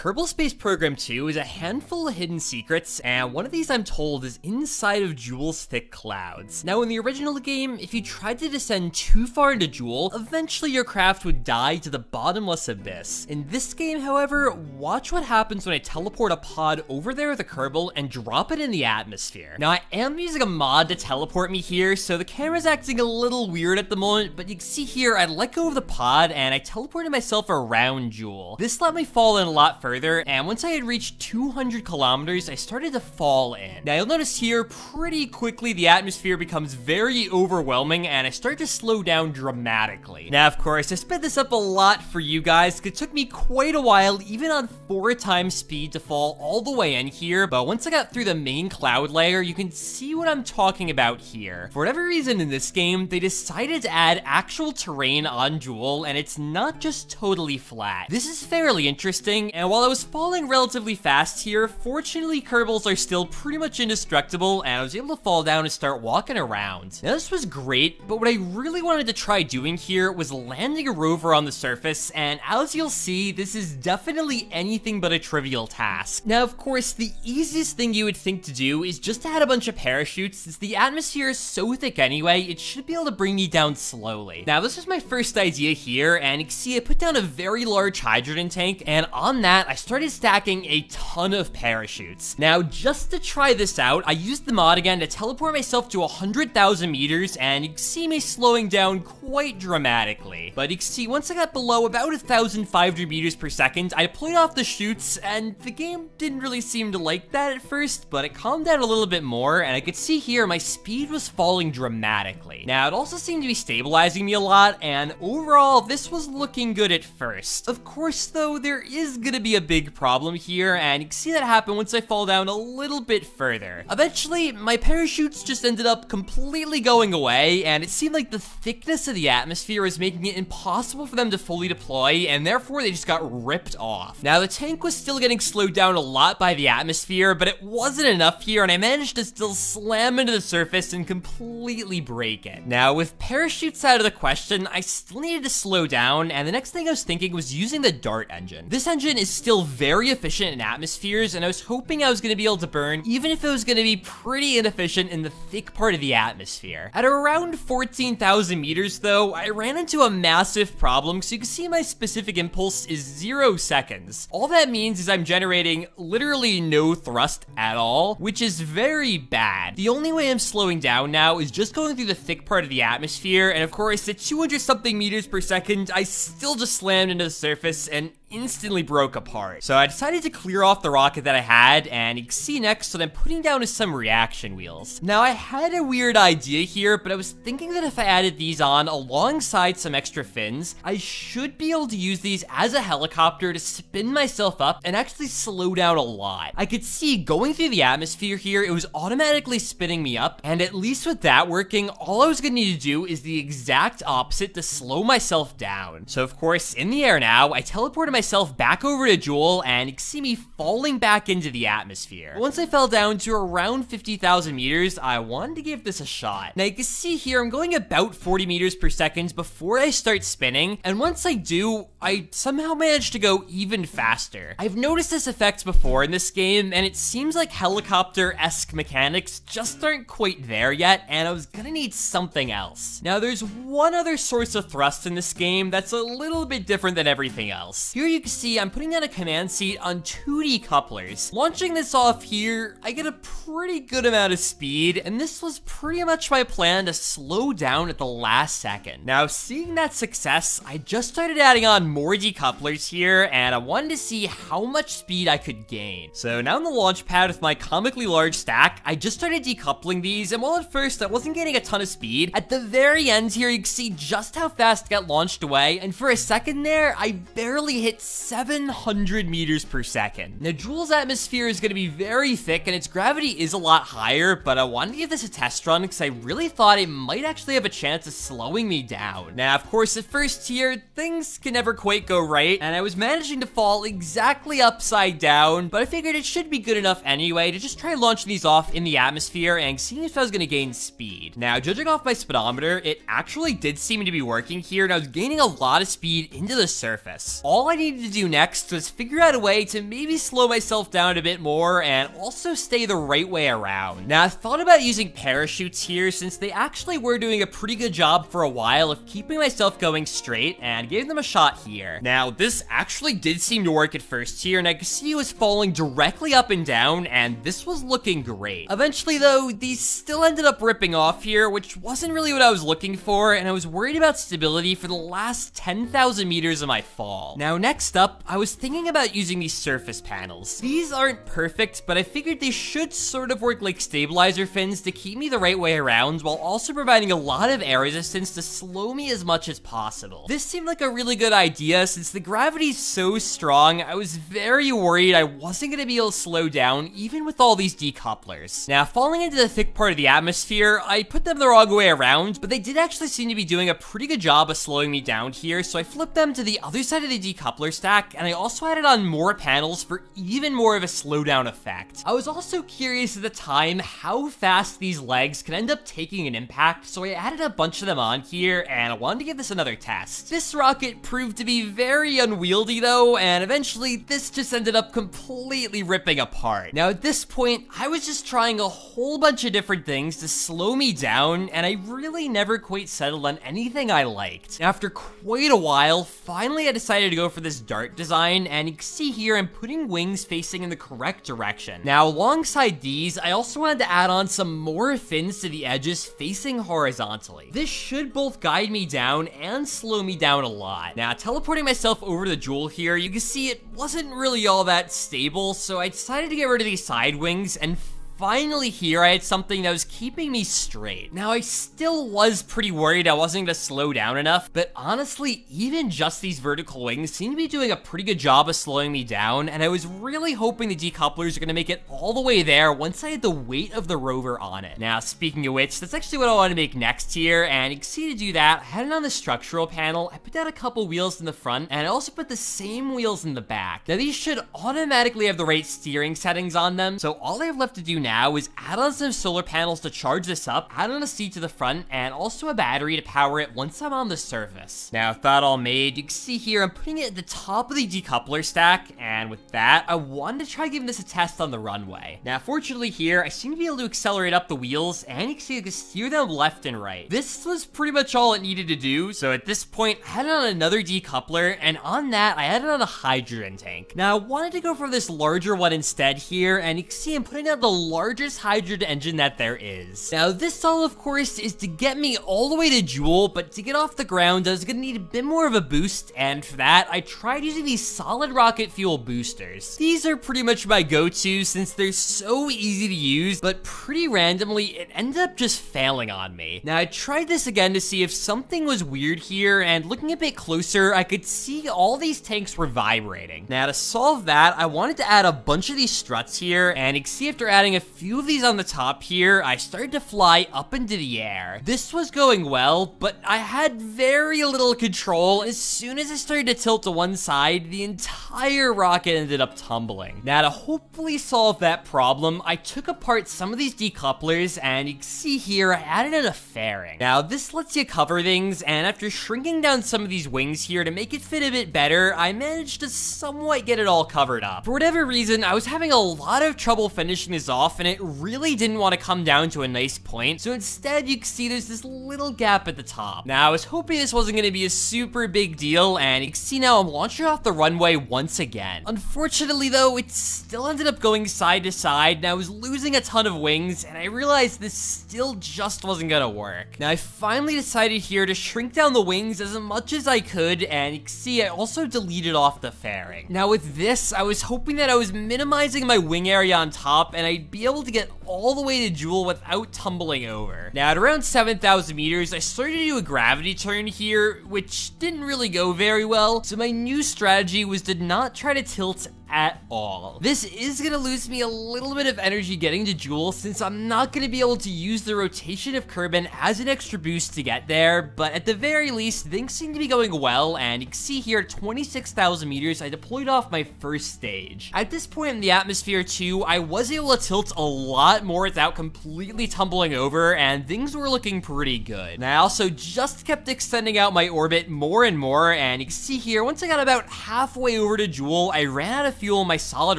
Kerbal Space Program 2 is a handful of hidden secrets, and one of these I'm told is inside of Jool's thick clouds. Now in the original game, if you tried to descend too far into Jool, eventually your craft would die to the bottomless abyss. In this game, however, watch what happens when I teleport a pod over there with a Kerbal and drop it in the atmosphere. Now I am using a mod to teleport me here, so the camera's acting a little weird at the moment, but you can see here I let go of the pod and I teleported myself around Jool. This let me fall in a lot further, and once I had reached 200 kilometers, I started to fall in. Now you'll notice here, pretty quickly the atmosphere becomes very overwhelming, and I start to slow down dramatically. Now of course, I sped this up a lot for you guys, it took me quite a while, even on 4 times speed to fall all the way in here, but once I got through the main cloud layer, you can see what I'm talking about here. For whatever reason in this game, they decided to add actual terrain on Jool, and it's not just totally flat. This is fairly interesting, and while I was falling relatively fast here, fortunately Kerbals are still pretty much indestructible, and I was able to fall down and start walking around. Now this was great, but what I really wanted to try doing here was landing a rover on the surface, and as you'll see, this is definitely anything but a trivial task. Now of course, the easiest thing you would think to do is just to add a bunch of parachutes, since the atmosphere is so thick anyway, it should be able to bring me down slowly. Now this was my first idea here, and you can see I put down a very large hydrogen tank, and on that, I started stacking a ton of parachutes. Now, just to try this out, I used the mod again to teleport myself to 100,000 meters, and you can see me slowing down quite dramatically. But you can see once I got below about 1,500 meters per second, I deployed off the chutes, and the game didn't really seem to like that at first, but it calmed down a little bit more, and I could see here my speed was falling dramatically. Now, it also seemed to be stabilizing me a lot, and overall, this was looking good at first. Of course, though, there is gonna be a big problem here, and you can see that happen once I fall down a little bit further. Eventually, my parachutes just ended up completely going away, and it seemed like the thickness of the atmosphere was making it impossible for them to fully deploy, and therefore they just got ripped off. Now, the tank was still getting slowed down a lot by the atmosphere, but it wasn't enough here, and I managed to still slam into the surface and completely break it. Now, with parachutes out of the question, I still needed to slow down, and the next thing I was thinking was using the dart engine. This engine is still very efficient in atmospheres, and I was hoping I was going to be able to burn, even if it was going to be pretty inefficient in the thick part of the atmosphere. At around 14,000 meters, though, I ran into a massive problem, so you can see my specific impulse is zero seconds. All that means is I'm generating literally no thrust at all, which is very bad. The only way I'm slowing down now is just going through the thick part of the atmosphere, and of course, at 200 something meters per second, I still just slammed into the surface and instantly broke apart. So I decided to clear off the rocket that I had, and you can see next what I'm putting down is some reaction wheels. Now I had a weird idea here, but I was thinking that if I added these on alongside some extra fins, I should be able to use these as a helicopter to spin myself up and actually slow down a lot. I could see going through the atmosphere here, it was automatically spinning me up, and at least with that working, all I was gonna need to do is the exact opposite to slow myself down. So of course, in the air now, I teleported myself back over to Jool, and see me falling back into the atmosphere. Once I fell down to around 50,000 meters, I wanted to give this a shot. Now you can see here, I'm going about 40 meters per second before I start spinning, and once I do, I somehow manage to go even faster. I've noticed this effect before in this game, and it seems like helicopter-esque mechanics just aren't quite there yet, and I was gonna need something else. Now there's one other source of thrust in this game that's a little bit different than everything else. Here you can see I'm putting down a command seat on two decouplers. Launching this off here, I get a pretty good amount of speed, and this was pretty much my plan to slow down at the last second. Now, seeing that success, I just started adding on more decouplers here, and I wanted to see how much speed I could gain. So now on the launch pad with my comically large stack, I just started decoupling these, and while at first I wasn't getting a ton of speed, at the very end here, you can see just how fast it got launched away, and for a second there, I barely hit 700 meters per second. Now, Jool's atmosphere is going to be very thick, and its gravity is a lot higher, but I wanted to give this a test run because I really thought it might actually have a chance of slowing me down. Now, of course, at first here, things can never quite go right, and I was managing to fall exactly upside down, but I figured it should be good enough anyway to just try launching these off in the atmosphere and seeing if I was going to gain speed. Now, judging off my speedometer, it actually did seem to be working here, and I was gaining a lot of speed into the surface. All I needed to do next was figure out a way to maybe slow myself down a bit more and also stay the right way around. Now, I thought about using parachutes here since they actually were doing a pretty good job for a while of keeping myself going straight and gave them a shot here. Now, this actually did seem to work at first here, and I could see it was falling directly up and down, and this was looking great. Eventually, though, these still ended up ripping off here, which wasn't really what I was looking for, and I was worried about stability for the last 10,000 meters of my fall. Now, next up, I was thinking about using these surface panels. These aren't perfect, but I figured they should sort of work like stabilizer fins to keep me the right way around, while also providing a lot of air resistance to slow me as much as possible. This seemed like a really good idea since the gravity's so strong, I was very worried I wasn't going to be able to slow down even with all these decouplers. Now, falling into the thick part of the atmosphere, I put them the wrong way around, but they did actually seem to be doing a pretty good job of slowing me down here, so I flipped them to the other side of the decoupler stack, and I also added on more panels for even more of a slowdown effect. I was also curious at the time how fast these legs can end up taking an impact, so I added a bunch of them on here, and I wanted to give this another test. This rocket proved to be very unwieldy though, and eventually this just ended up completely ripping apart. Now at this point, I was just trying a whole bunch of different things to slow me down, and I really never quite settled on anything I liked. After quite a while, finally I decided to go for this dart design, and you can see here I'm putting wings facing in the correct direction. Now alongside these, I also wanted to add on some more fins to the edges facing horizontally. This should both guide me down and slow me down a lot. Now teleporting myself over to the Jool here, you can see it wasn't really all that stable, so I decided to get rid of these side wings and finally here, I had something that was keeping me straight. Now, I still was pretty worried I wasn't gonna slow down enough, but honestly, even just these vertical wings seem to be doing a pretty good job of slowing me down, and I was really hoping the decouplers are gonna make it all the way there once I had the weight of the rover on it. Now, speaking of which, that's actually what I want to make next here, and you can see to do that, I had it on the structural panel, I put down a couple wheels in the front, and I also put the same wheels in the back. Now, these should automatically have the right steering settings on them, so all I have left to do now now is add on some solar panels to charge this up, add on a seat to the front, and also a battery to power it once I'm on the surface. Now, with that all made, you can see here I'm putting it at the top of the decoupler stack, and with that, I wanted to try giving this a test on the runway. Now, fortunately here, I seem to be able to accelerate up the wheels, and you can see I can steer them left and right. This was pretty much all it needed to do, so at this point, I had on another decoupler, and on that, I added on a hydrogen tank. Now, I wanted to go for this larger one instead here, and you can see I'm putting out the largest hydrogen engine that there is. Now, this all, of course, is to get me all the way to Jool, but to get off the ground, I was gonna need a bit more of a boost, and for that, I tried using these solid rocket fuel boosters. These are pretty much my go-to since they're so easy to use, but pretty randomly, it ended up just failing on me. Now, I tried this again to see if something was weird here, and looking a bit closer, I could see all these tanks were vibrating. Now, to solve that, I wanted to add a bunch of these struts here, and see after adding a few of these on the top here, I started to fly up into the air. This was going well, but I had very little control. As soon as I started to tilt to one side, the entire rocket ended up tumbling. Now, to hopefully solve that problem, I took apart some of these decouplers, and you can see here, I added in a fairing. Now, this lets you cover things, and after shrinking down some of these wings here to make it fit a bit better, I managed to somewhat get it all covered up. For whatever reason, I was having a lot of trouble finishing this off, and it really didn't want to come down to a nice point, so instead you can see there's this little gap at the top. Now, I was hoping this wasn't going to be a super big deal, and you can see now I'm launching off the runway once again. Unfortunately, though, it still ended up going side to side, and I was losing a ton of wings, and I realized this still just wasn't going to work. Now, I finally decided here to shrink down the wings as much as I could, and you can see I also deleted off the fairing. Now, with this, I was hoping that I was minimizing my wing area on top, and I'd be able to get all the way to Jool without tumbling over. Now, at around 7,000 meters, I started to do a gravity turn here, which didn't really go very well, so my new strategy was to not try to tilt at all. This is gonna lose me a little bit of energy getting to Jool since I'm not gonna be able to use the rotation of Kerbin as an extra boost to get there, but at the very least, things seem to be going well, and you can see here 26,000 meters, I deployed off my first stage. At this point in the atmosphere too, I was able to tilt a lot more without completely tumbling over, and things were looking pretty good. And I also just kept extending out my orbit more and more, and you can see here, once I got about halfway over to Jool, I ran out of fuel my solid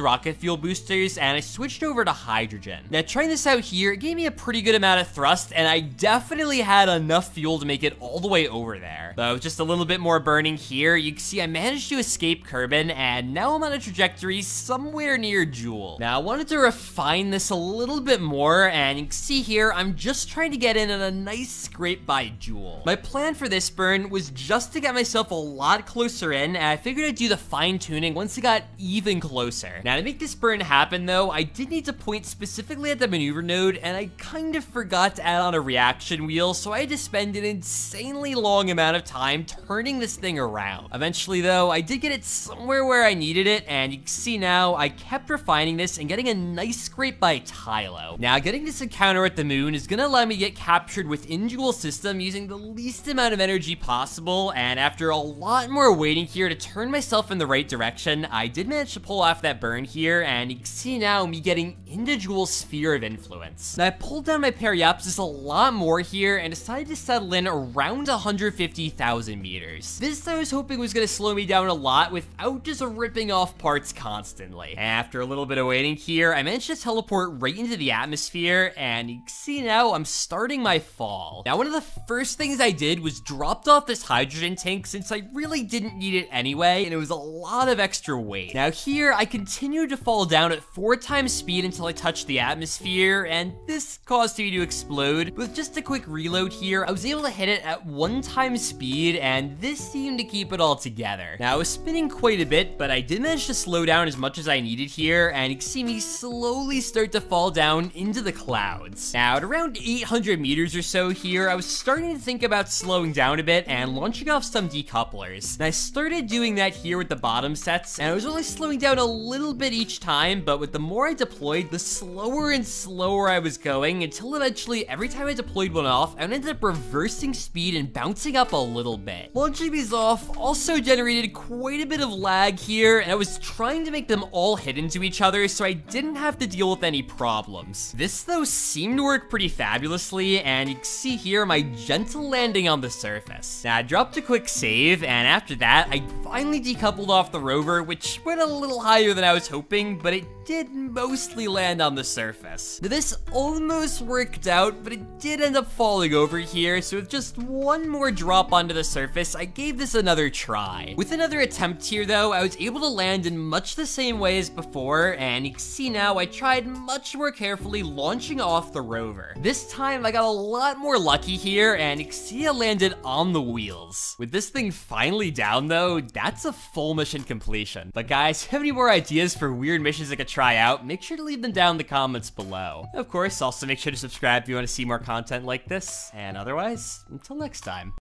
rocket fuel boosters, and I switched over to hydrogen. Now, trying this out here, it gave me a pretty good amount of thrust, and I definitely had enough fuel to make it all the way over there. Though, just a little bit more burning here, you can see I managed to escape Kerbin, and now I'm on a trajectory somewhere near Jool. Now, I wanted to refine this a little bit more, and you can see here, I'm just trying to get in a nice scrape by Jool. My plan for this burn was just to get myself a lot closer in, and I figured I'd do the fine tuning once it got even closer. Now, to make this burn happen, though, I did need to point specifically at the maneuver node, and I kind of forgot to add on a reaction wheel, so I had to spend an insanely long amount of time turning this thing around. Eventually, though, I did get it somewhere where I needed it, and you can see now, I kept refining this and getting a nice scrape by Tylo. Now, getting this encounter at the moon is gonna allow me to get captured within Jool system using the least amount of energy possible, and after a lot more waiting here to turn myself in the right direction, I did manage to pull off that burn here, and you can see now me getting individual sphere of influence. Now, I pulled down my periapsis a lot more here and decided to settle in around 150,000 meters. This I was hoping was gonna slow me down a lot without just ripping off parts constantly. After a little bit of waiting here, I managed to teleport right into the atmosphere, and you can see now I'm starting my fall. Now, one of the first things I did was dropped off this hydrogen tank since I really didn't need it anyway, and it was a lot of extra weight. Now here, I continued to fall down at four times speed until I touched the atmosphere, and this caused me to explode. With just a quick reload here, I was able to hit it at one time speed, and this seemed to keep it all together. Now, I was spinning quite a bit, but I did manage to slow down as much as I needed here, and you can see me slowly start to fall down into the clouds. Now, at around 800 meters or so here, I was starting to think about slowing down a bit and launching off some decouplers. And I started doing that here with the bottom sets, and I was only slowing down a little bit each time, but with the more I deployed, the slower and slower I was going, until eventually, every time I deployed one off, I ended up reversing speed and bouncing up a little bit. Launching these off also generated quite a bit of lag here, and I was trying to make them all hit into each other, so I didn't have to deal with any problems. This, though, seemed to work pretty fabulously, and you can see here my gentle landing on the surface. Now, I dropped a quick save, and after that, I finally decoupled off the rover, which went a little higher than I was hoping, but it did mostly land on the surface. Now, this almost worked out, but it did end up falling over here, so with just one more drop onto the surface, I gave this another try. With another attempt here, though, I was able to land in much the same way as before, and you can see now I tried much more carefully launching off the rover. This time, I got a lot more lucky here, and you can see I landed on the wheels. With this thing finally down, though, that's a full mission completion. But guys, have any more ideas for weird missions I could try out, make sure to leave them down in the comments below. Of course, also make sure to subscribe if you want to see more content like this, and otherwise, until next time.